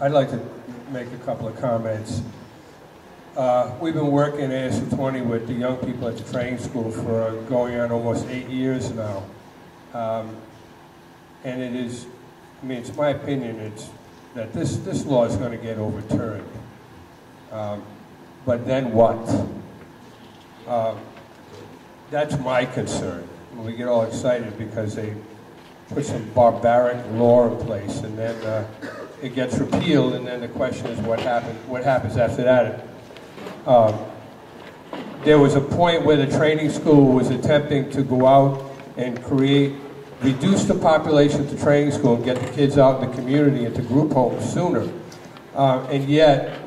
I'd like to make a couple of comments. Uh, we've been working at AS220 with the young people at the training school for going on almost eight years now. Um, and it is, I mean, it's my opinion it's, that this, this law is going to get overturned. Um, but then what? Um, that's my concern. We get all excited because they put some barbaric law in place, and then uh, it gets repealed, and then the question is what happens, what happens after that. Um, there was a point where the training school was attempting to go out and create, reduce the population the training school and get the kids out in the community into group homes sooner. Uh, and yet,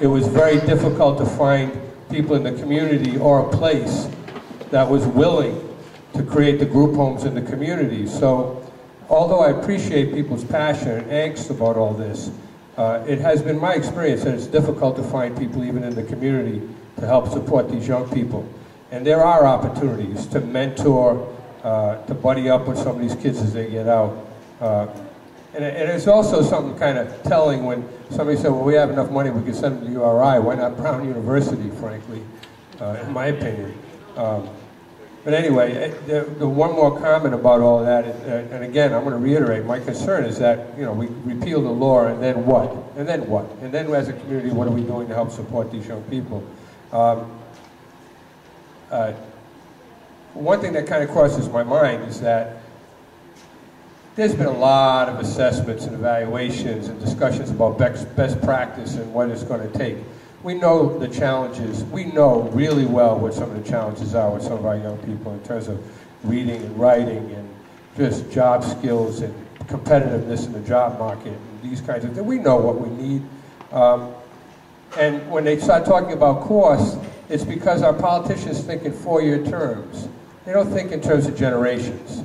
it was very difficult to find people in the community or a place that was willing to create the group homes in the community. So although I appreciate people's passion and angst about all this, uh, it has been my experience that it's difficult to find people even in the community to help support these young people. And there are opportunities to mentor, uh, to buddy up with some of these kids as they get out. Uh, and, and it's also something kind of telling when somebody said, well, we have enough money, we can send them to URI. Why not Brown University, frankly, uh, in my opinion. Um, but anyway, the, the, one more comment about all that, and, and again, I'm going to reiterate, my concern is that, you know, we repeal the law, and then what? And then what? And then as a community, what are we doing to help support these young people? Um, uh, one thing that kind of crosses my mind is that there's been a lot of assessments and evaluations and discussions about best, best practice and what it's going to take we know the challenges. We know really well what some of the challenges are with some of our young people in terms of reading and writing and just job skills and competitiveness in the job market and these kinds of things. We know what we need. Um, and when they start talking about cost, it's because our politicians think in four-year terms. They don't think in terms of generations.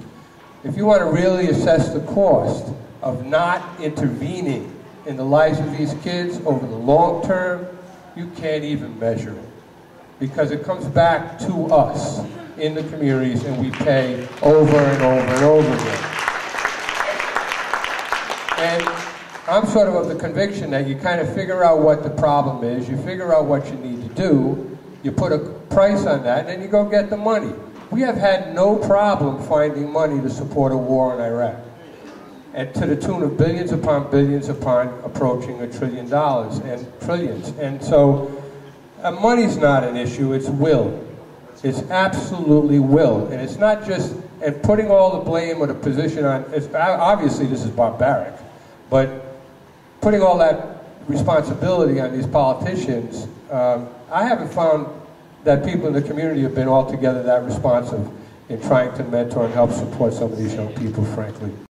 If you want to really assess the cost of not intervening in the lives of these kids over the long term, you can't even measure it because it comes back to us in the communities and we pay over and over and over again. And I'm sort of of the conviction that you kind of figure out what the problem is, you figure out what you need to do, you put a price on that, and then you go get the money. We have had no problem finding money to support a war in Iraq and to the tune of billions upon billions upon approaching a trillion dollars and trillions. And so uh, money's not an issue, it's will. It's absolutely will. And it's not just, and putting all the blame or the position on, it's, obviously this is barbaric, but putting all that responsibility on these politicians, um, I haven't found that people in the community have been altogether that responsive in trying to mentor and help support some of these young people, frankly.